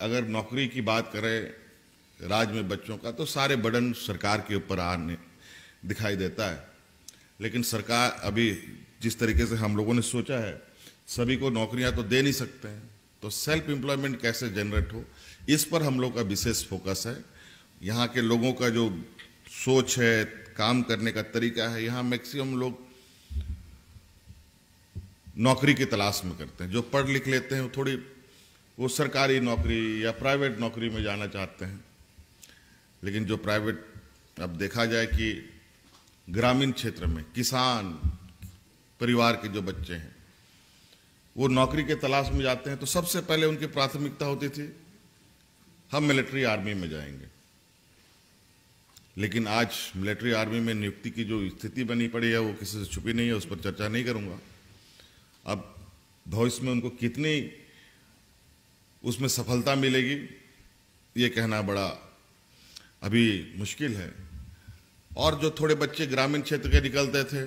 अगर नौकरी की बात करें राज्य में बच्चों का तो सारे बर्डन सरकार के ऊपर आने दिखाई देता है। लेकिन सरकार अभी जिस तरीके से हम लोगों ने सोचा है, सभी को नौकरियाँ तो दे नहीं सकते हैं तो सेल्फ एम्प्लॉयमेंट कैसे जनरेट हो, इस पर हम लोग का विशेष फोकस है। यहाँ के लोगों का जो सोच है, काम करने का तरीका है, यहाँ मैक्सिमम लोग नौकरी की तलाश में करते हैं। जो पढ़ लिख लेते हैं, वो थोड़ी वो सरकारी नौकरी या प्राइवेट नौकरी में जाना चाहते हैं। लेकिन जो प्राइवेट, अब देखा जाए कि ग्रामीण क्षेत्र में किसान, परिवार के जो बच्चे हैं, वो नौकरी के तलाश में जाते हैं तो सबसे पहले उनकी प्राथमिकता होती थी, हम मिलिट्री आर्मी में जाएँगे। लेकिन आज मिलिट्री आर्मी में नियुक्ति की जो स्थिति बनी पड़ी है, वो किसी से छुपी नहीं है, उस पर चर्चा नहीं करूँगा। अब भविष्य में उनको कितनी उसमें सफलता मिलेगी, ये कहना बड़ा अभी मुश्किल है। और जो थोड़े बच्चे ग्रामीण क्षेत्र के निकलते थे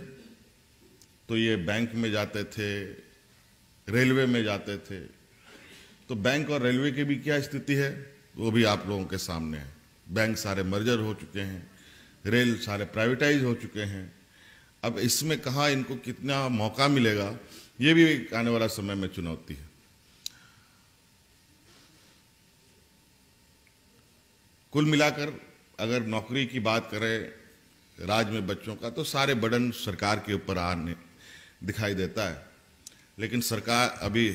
तो ये बैंक में जाते थे, रेलवे में जाते थे। तो बैंक और रेलवे की भी क्या स्थिति है, वो भी आप लोगों के सामने है। बैंक सारे मर्जर हो चुके हैं, रेल सारे प्राइवेटाइज हो चुके हैं। अब इसमें कहाँ इनको कितना मौका मिलेगा, ये भी आने वाला समय में चुनौती है। कुल मिलाकर अगर नौकरी की बात करें राज्य में बच्चों का तो सारे बर्डन सरकार के ऊपर आने दिखाई देता है। लेकिन सरकार अभी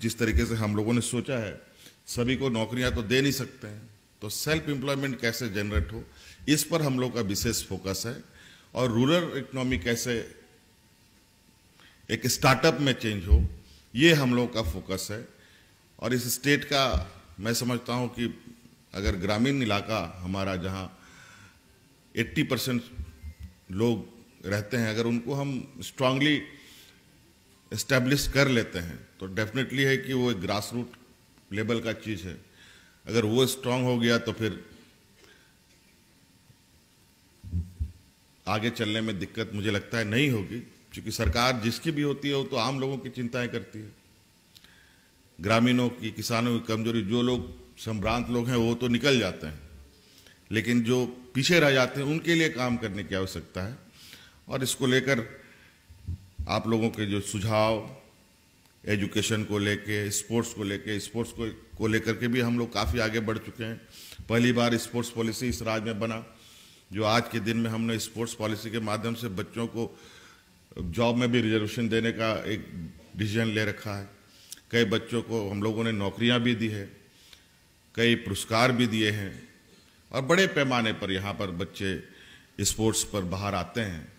जिस तरीके से हम लोगों ने सोचा है, सभी को नौकरियाँ तो दे नहीं सकते हैं तो सेल्फ एम्प्लॉयमेंट कैसे जनरेट हो, इस पर हम लोग का विशेष फोकस है। और रूरल इकोनॉमी कैसे एक स्टार्टअप में चेंज हो, ये हम लोग का फोकस है। और इस स्टेट का मैं समझता हूँ कि अगर ग्रामीण इलाका हमारा जहाँ 80 परसेंट लोग रहते हैं, अगर उनको हम स्ट्रांगली इस्टेब्लिश कर लेते हैं तो डेफिनेटली है कि वो एक ग्रास रूट लेवल का चीज़ है। अगर वो स्ट्रांग हो गया तो फिर आगे चलने में दिक्कत मुझे लगता है नहीं होगी, क्योंकि सरकार जिसकी भी होती है, वो तो आम लोगों की चिंताएँ करती है। ग्रामीणों की, किसानों की कमज़ोरी, जो लोग संभ्रांत लोग हैं, वो तो निकल जाते हैं। लेकिन जो पीछे रह जाते हैं, उनके लिए काम करने की आवश्यकता है। और इसको लेकर आप लोगों के जो सुझाव, एजुकेशन को लेके, स्पोर्ट्स को लेके, स्पोर्ट्स को को लेकर के भी हम लोग काफ़ी आगे बढ़ चुके हैं। पहली बार स्पोर्ट्स पॉलिसी इस राज्य में बना, जो आज के दिन में हमने स्पोर्ट्स पॉलिसी के माध्यम से बच्चों को जॉब में भी रिजर्वेशन देने का एक डिसीज़न ले रखा है। कई बच्चों को, हम लोगों ने नौकरियाँ भी दी है। कई पुरस्कार भी दिए हैं और बड़े पैमाने पर यहाँ पर बच्चे स्पोर्ट्स पर बाहर आते हैं।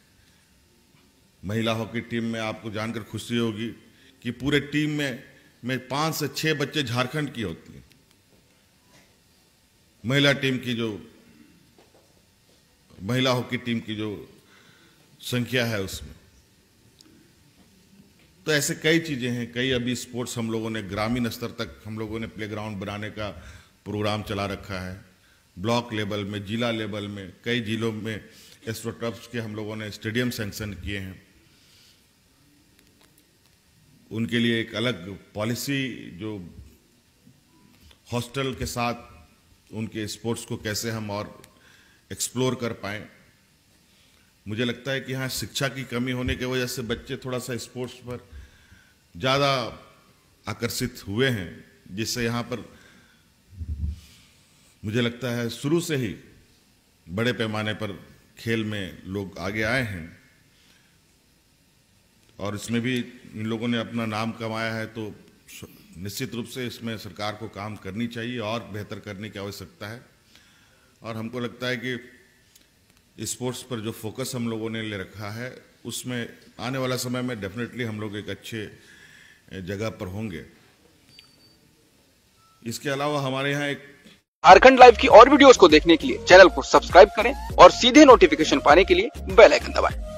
महिला हॉकी टीम में आपको जानकर खुशी होगी कि पूरे टीम में में पाँच से छह बच्चे झारखंड की होती हैं। महिला टीम की जो, महिला हॉकी टीम की जो संख्या है उसमें। तो ऐसे कई चीज़ें हैं, कई अभी स्पोर्ट्स हम लोगों ने, ग्रामीण स्तर तक हम लोगों ने प्लेग्राउंड बनाने का प्रोग्राम चला रखा है। ब्लॉक लेवल में, जिला लेवल में, कई जिलों में एस्ट्रोटर्फ्स के हम लोगों ने स्टेडियम सेंक्शन किए हैं। उनके लिए एक अलग पॉलिसी जो हॉस्टल के साथ उनके स्पोर्ट्स को कैसे हम और एक्सप्लोर कर पाए। मुझे लगता है कि यहाँ शिक्षा की कमी होने की वजह से बच्चे थोड़ा सा स्पोर्ट्स पर ज़्यादा आकर्षित हुए हैं, जिससे यहाँ पर मुझे लगता है शुरू से ही बड़े पैमाने पर खेल में लोग आगे आए हैं। और इसमें भी इन लोगों ने अपना नाम कमाया है तो निश्चित रूप से इसमें सरकार को काम करनी चाहिए और बेहतर करने की आवश्यकता है। और हमको लगता है कि स्पोर्ट्स पर जो फोकस हम लोगों ने ले रखा है, उसमें आने वाला समय में डेफिनेटली हम लोग एक अच्छे जगह पर होंगे। इसके अलावा हमारे यहाँ एक झारखंड लाइव की और वीडियोस को देखने के लिए चैनल को सब्सक्राइब करें और सीधे नोटिफिकेशन पाने के लिए बेल आइकन दबाएँ।